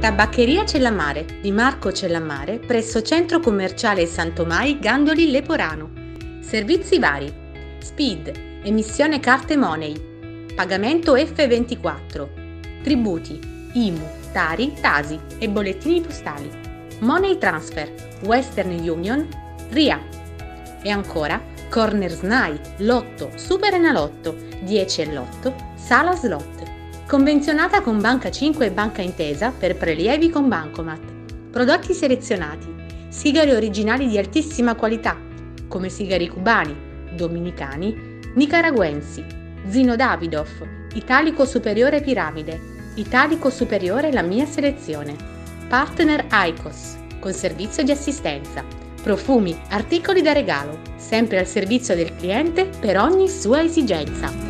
Tabaccheria Cellamare di Marco Cellamare presso Centro Commerciale Santomai Gandoli Leporano. Servizi vari. Speed, emissione carte Money, pagamento F24, tributi, IMU, Tari, Tasi e bollettini postali. Money Transfer, Western Union, RIA. E ancora Corner SNAI, Lotto, Super Enalotto, 10 e Lotto, Sala Slot. Convenzionata con Banca 5 e Banca Intesa per prelievi con Bancomat. Prodotti selezionati. Sigari originali di altissima qualità, come sigari cubani, dominicani, nicaraguensi, Zino Davidoff, Italico Superiore Piramide, Italico Superiore La mia selezione. Partner Icos, con servizio di assistenza. Profumi, articoli da regalo, sempre al servizio del cliente per ogni sua esigenza.